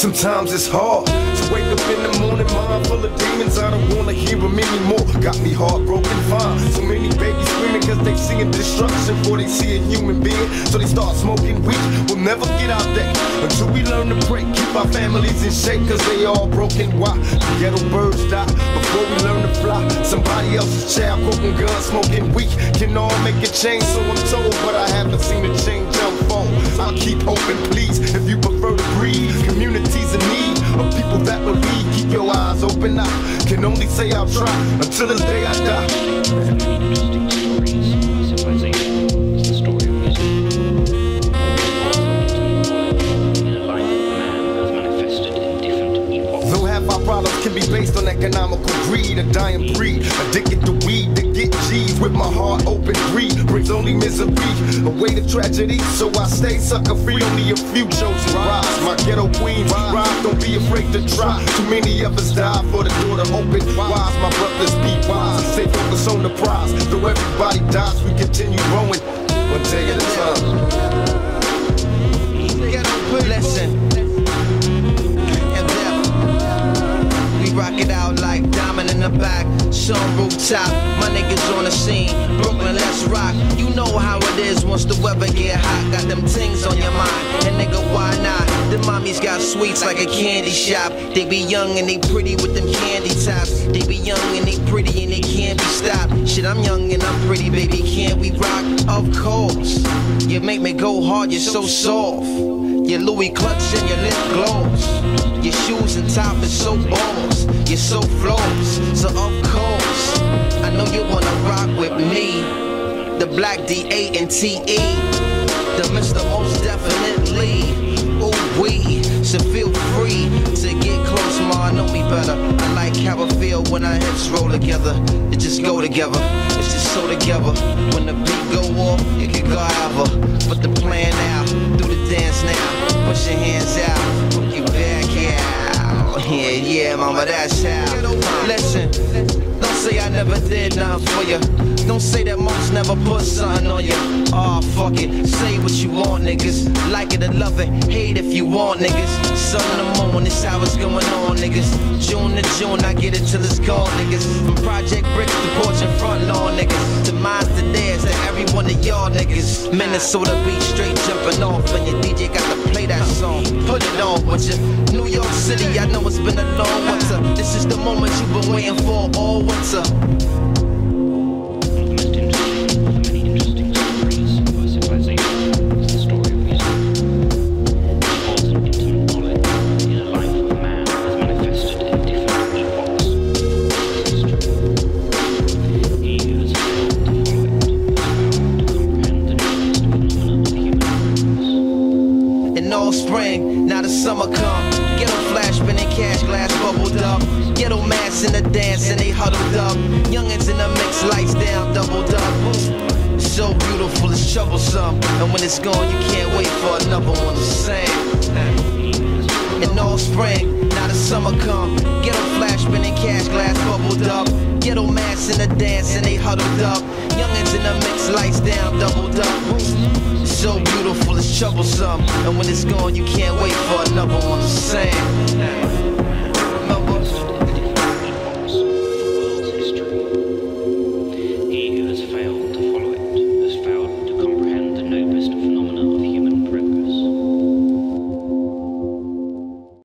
Sometimes it's hard to wake up in the morning, mind full of demons. I don't wanna hear them anymore. Got me heartbroken, fine. So many babies screaming cause they seeing destruction before they see a human being. So they start smoking weed. We'll never get out there until we learn to break. Keep our families in shape cause they all broken. Why? The ghetto birds die before we learn to fly. Somebody else's child quoting guns, smoking weed can all make a change. So I'm told, but I haven't seen a change unfold. I'll keep hoping, please, say I'll try until the day I die. A. Though half our problems can be based on economical greed, a dying breed, addicted to weed to get G's with my heart open. Greed brings only misery, away to tragedy. So I stay sucker free, only a few chosen rise. My ghetto queens rise, be afraid to try. Too many of us die for the door to open wise. My brothers be wise, stay focused on the prize. Though everybody dies, we continue growing, one day at a time. Listen. We rock it out like diamond in the back. Sun rooftop, my niggas on the scene. Brooklyn, let's rock. You know how it is once the weather get hot. Got them things on your mind. And nigga, why not? The mommies got sweets like a candy shop. They be young and they pretty with them candy tops. They be young and they pretty and they can't be stopped. Shit, I'm young and I'm pretty, baby. Can't we rock? Of course. You make me go hard, you're so soft. Your Louis clutch and your lip glows. Your shoes and top is so balls. You're so flows. So of course, I know you wanna rock with me. The black D8 and TE. The Mr. Most Definitely. Wee. So feel free to get close, ma. I know me better. I like how I feel when our hips roll together. It just go together. It's just so together. When the beat go off, it can go however. But the plan now, do the dance now. Push your hands out, put you back out. Yeah, yeah, mama, that's how. Listen, for. Don't say that most never put something on you. Oh, fuck it. Say what you want, niggas. Like it or love it. Hate if you want, niggas. Sun in the moon, this how it's going on, niggas. June to June, I get it till it's gone, niggas. From Project Bricks to porch and front lawn, niggas. To mines to theirs, to every one of y'all niggas. Minnesota beat straight jumping off, and your DJ got to play that song. Put it on, would you? New York City, I know it's been a long winter. This is the moment you've been waiting for all winter. Now the summer come. Ghetto flash spinning cash glass bubbled up. Ghetto mass in the dance and they huddled up. Youngins in the mix, lights down, doubled up. So beautiful, it's troublesome. And when it's gone, you can't wait for another one to sing. In all spring, now the summer come. Ghetto flash spinning cash glass bubbled up. Ghetto mass in the dance and they huddled up. Youngins in the mix, lights down, doubled up. So beautiful, it's troublesome. And when it's gone, you can't wait for another one to sing.